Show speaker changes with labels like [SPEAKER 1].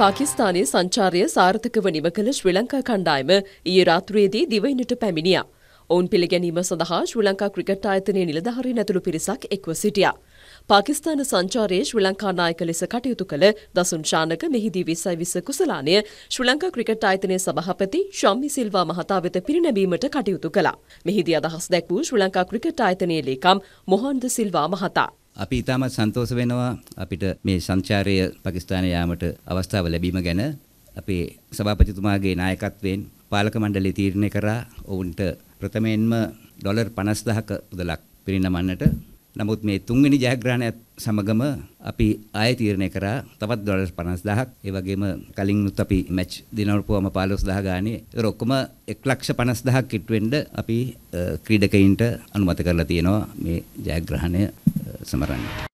[SPEAKER 1] පාකිස්තානයේ සංචාරය සාර්ථකව නිම කළ ශ්‍රී ලංකා කණ්ඩායම ඊයේ රාත්‍රියේදී දිවයිනට පැමිණියා. ඔවුන් පිළිගැනීම සඳහා ශ්‍රී ලංකා ක්‍රිකට් ආයතනයේ නිලධාරීන් ඇතුළු පිරිසක් එක්ව සිටියා. පාකිස්තාන සංචාරයේ ශ්‍රී ලංකා නායක ලෙස කටයුතු කළ දසුන් ශානක මෙහිදී විස්සයි විස්ස කුසලානය ශ්‍රී ලංකා ක්‍රිකට් ආයතනයේ සභාපති ශම්මි සිල්වා මහතා වෙත පිරිනැමීමට කටයුතු කළා. මෙහිදී අදහස් දැක්වූ ශ්‍රී ලංකා ක්‍රිකට් ආයතනයේ ලේකම් මොහන්ද සිල්වා මහතා.
[SPEAKER 2] අපි ඉතාමත් සන්තෝෂ වෙනවා අපිට මේ සංචාරය පාකිස්තානය යාමට අවස්ථාව ලැබීම ගැන. අපේ සභාපතිතුමාගේ නායකත්වයෙන් පාලක මණ්ඩලය තීරණය කරා. ඔවුන්ට ප්‍රථමයෙන්ම ඩොලර් 50000ක මුදලක් පිරිනමන්නට නමුත් මේ තුන්වෙනි ජයග්‍රහණයත් සමගම අපි ආය තීරණය කරා තවත් ඩොලර් 50000ක් ඒ වගේම කලින්නුත් අපි මැච් දිනවලපුවම 15000 ගානේ ඒක ඔක්කොම 150000ක් කිට් වෙන්න අපි ක්‍රීඩකයින්ට අනුමත කරලා තියෙනවා මේ ජයග්‍රහණය. つまらない。